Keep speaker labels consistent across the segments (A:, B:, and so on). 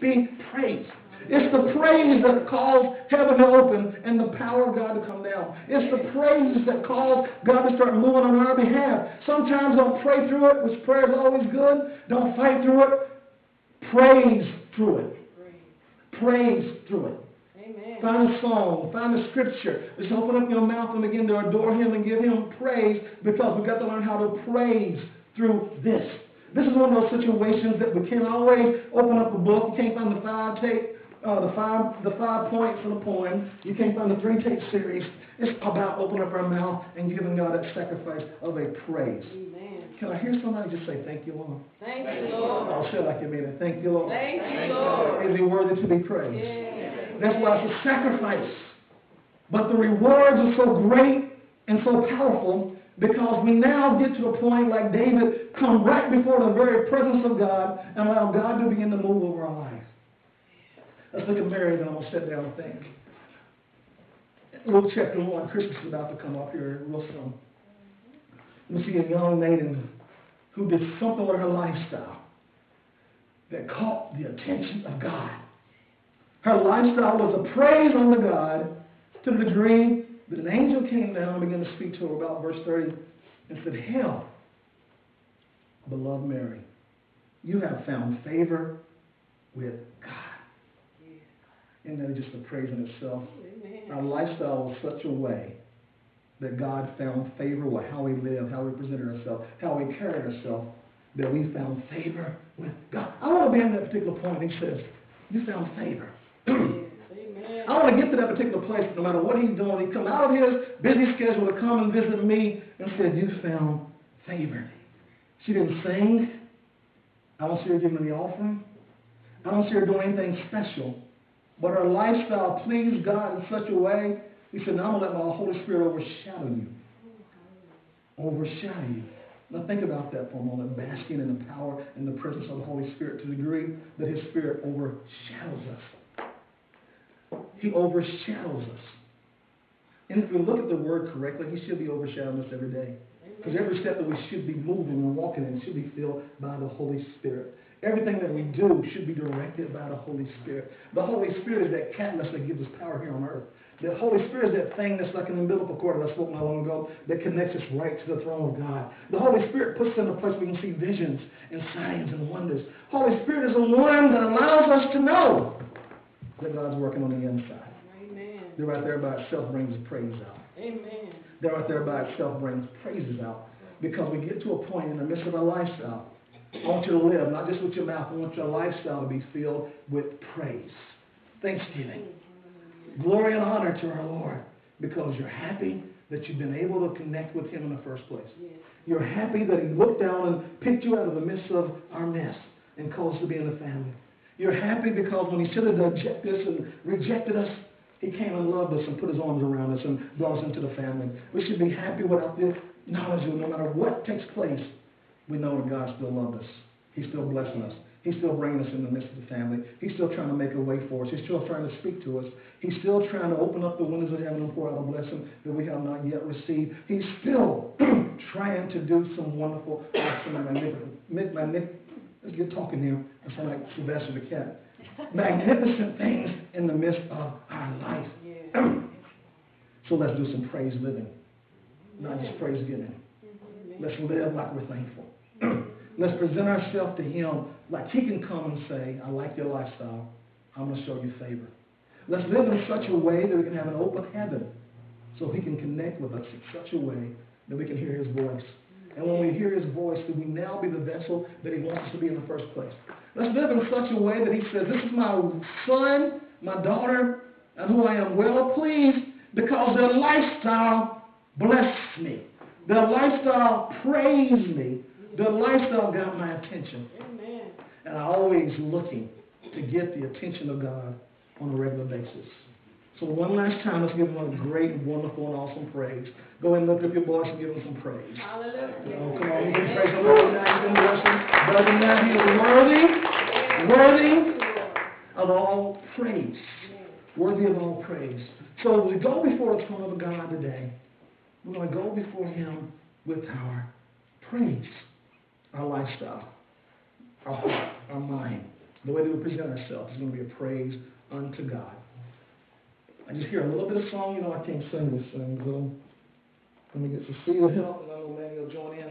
A: be praised. It's the praise that calls heaven to open and the power of God to come down. It's the praise that calls God to start moving on our behalf. Sometimes don't pray through it, which prayer is always good. Don't fight through it. Praise through it. Praise through it.
B: Amen.
A: Find a song, find a scripture. Just open up your mouth and begin to adore Him and give Him praise because we've got to learn how to praise through this. This is one of those situations that we can't always open up a book. You can't find the five tape, uh, the five, the five points in a poem. You can't find the three tape series. It's about opening up our mouth and giving God that sacrifice of a praise.
B: Amen.
A: Can I hear somebody just say, "Thank you, Lord"?
B: Thank you, Lord.
A: I'll say it like you mean it. Thank you, Lord.
B: Thank you, Lord.
A: Is He worthy to be praised?
B: Yes.
A: That's why it's a sacrifice. But the rewards are so great and so powerful because we now get to a point like David, come right before the very presence of God and allow God to begin to move over our life. Let's look at Mary, then I'm sit down and think. Luke chapter 1, Christmas is about to come up here real soon. We see a young maiden who did something with her lifestyle that caught the attention of God. Her lifestyle was a praise unto God to the degree that an angel came down and began to speak to her about verse 30 and said, Hail, beloved Mary, you have found favor with God. Isn't that just a praise in itself? Our lifestyle was such a way that God found favor with how we lived, how we presented ourselves, how we carried ourselves, that we found favor with God. I want to be in that particular point. He says, You found favor. I want to get to that particular place, no matter what he's doing. He come out of his busy schedule to come and visit me and said, You found favor. She didn't sing. I don't see her giving the offering. I don't see her doing anything special. But her lifestyle pleased God in such a way, he said, Now I'm going to let my Holy Spirit overshadow you. Overshadow you. Now think about that for a moment, basking in the power and the presence of the Holy Spirit to the degree that His Spirit overshadows us. He overshadows us. And if we look at the word correctly, He should be overshadowing us every day. Because every step that we should be moving and walking in should be filled by the Holy Spirit. Everything that we do should be directed by the Holy Spirit. The Holy Spirit is that catalyst that gives us power here on earth. The Holy Spirit is that thing that's like an umbilical cord that I spoke not long ago that connects us right to the throne of God. The Holy Spirit puts us in a place where we can see visions and signs and wonders. Holy Spirit is the one that allows us to know that God's working on the inside.
B: Amen.
A: That right there by itself brings praise out.
B: Amen.
A: That right there by itself brings praises out. Because we get to a point in the midst of our lifestyle. I want you to live, not just with your mouth, I want your lifestyle to be filled with praise. Thanksgiving. Glory and honor to our Lord. Because you're happy that you've been able to connect with Him in the first place. You're happy that He looked down and picked you out of the midst of our mess and called us to be in the family. You're happy because when He should have rejected us and rejected us, He came and loved us and put His arms around us and brought us into the family. We should be happy without the knowledge of no matter what takes place, we know that God still loves us. He's still blessing us. He's still bringing us in the midst of the family. He's still trying to make a way for us. He's still trying to speak to us. He's still trying to open up the windows of heaven and pour out a blessing that we have not yet received. He's still trying to do some wonderful, awesome, magnificent, let's get talking here. I sound like Sylvester the cat. Magnificent things in the midst of our life. So let's do some praise living, not just praise giving. Let's live like we're thankful. Let's present ourselves to Him like He can come and say, I like your lifestyle. I'm going to show you favor. Let's live in such a way that we can have an open heaven so He can connect with us in such a way that we can hear His voice. And when we hear His voice, do we now be the vessel that He wants us to be in the first place. Let's live in such a way that He says, This is my son, my daughter, and who I am well pleased because their lifestyle blessed me. Their lifestyle praised me. Their lifestyle got my attention.
B: Amen.
A: And I'm always looking to get the attention of God on a regular basis. So one last time, let's give him a great, wonderful, and awesome praise. Go ahead and lift up your voice and give him some praise.
B: Hallelujah.
A: Oh, come on, can praise the Lord now. You bless him. Brother he is worthy, worthy of all praise. Worthy of all praise. So we go before the throne of God today, we're going to go before him with our praise, our lifestyle, our heart, our mind, the way that we present ourselves is going to be a praise unto God. I just hear a little bit of song, you know, I can't sing this thing, so um, let me get of help, and I know Manny will join in.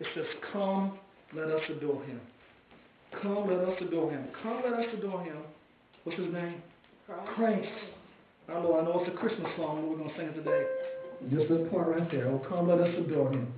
A: It says, Come, let us adore him. Come, let us adore him. Come, let us adore him. What's his name? Christ. I know, I know it's a Christmas song, but we're going to sing it today. Just this part right there. Oh, come, let us adore him.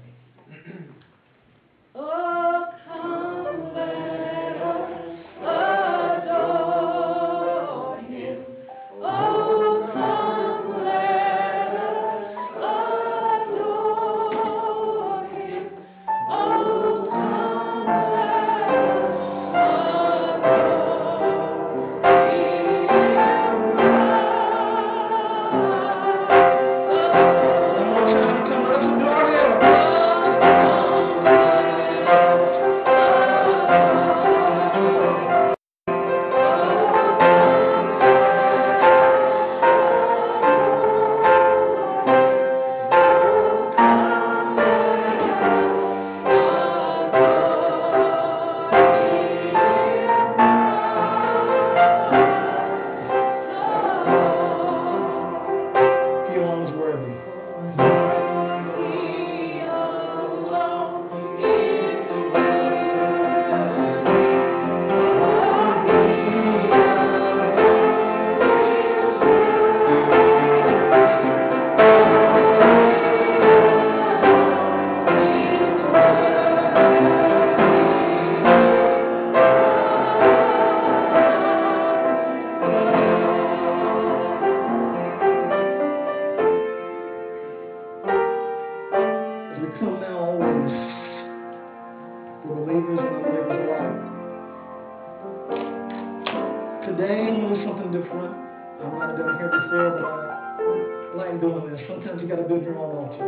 A: Doing this. Sometimes you gotta build your own altar.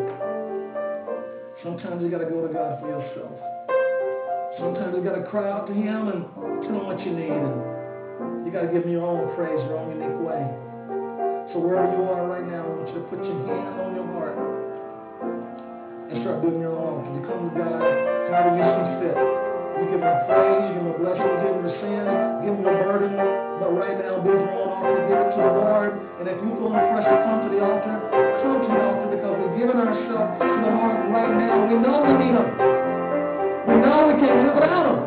A: Sometimes you gotta go to God for yourself. Sometimes you gotta cry out to Him and tell Him what you need. And you gotta give Him your own praise, your own unique way. So wherever you are right now, I want you to put your hand on your heart and start building your own altar. You come to God And if you feel impressed to come to the altar, come to the altar because we've given ourselves to the Lord right now. We know we need him. We know we can't live without him.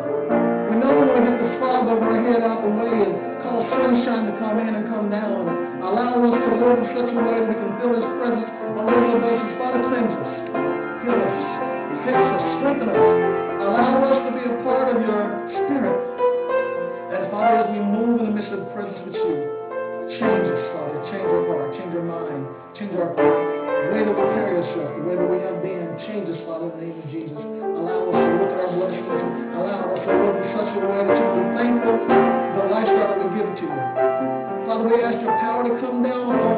A: We know we get the fog over our head out the way and cause sunshine to come in and come down. Allow us to live in such a way that we can feel his presence on a regular basis. Father, cleanse us heal us, fix us, strengthen us. Allow us to be a part of your spirit. And Father, as we move in the midst of the presence with you, change us, Father. Change our heart, change our mind, change our the way that we carry ourselves, the way that we have been. Change us, Father, in the name of Jesus. Allow us to look at our blessings. Allow us to live in such a way that you be thankful for the lifestyle that we give to you. Father, we ask your power to come down on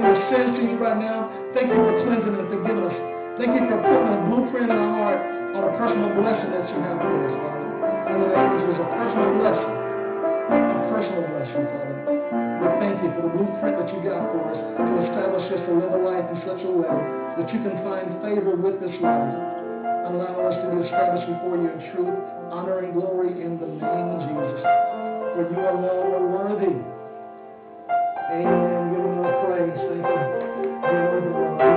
A: Father, that are giving their sins to you right now. Thank you for cleansing and forgiving us. Thank you for putting a blueprint in our heart on a personal blessing that you have for us, Father. In the name a personal blessing. A personal blessing, Father. We thank you for the blueprint that you got for us to establish us to live a life in such a way that you can find favor with this life. And allow us to be established before you in truth, honor, and glory in the name of Jesus. For you alone are worthy. praise, thank you.